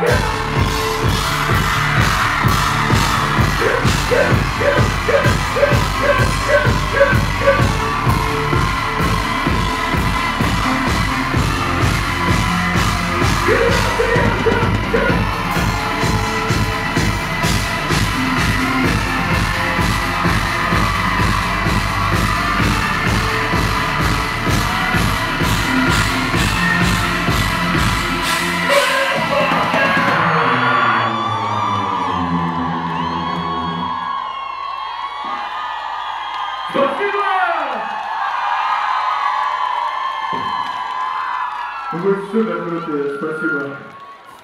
Yeah! Спасибо! Вы супер крутые, спасибо.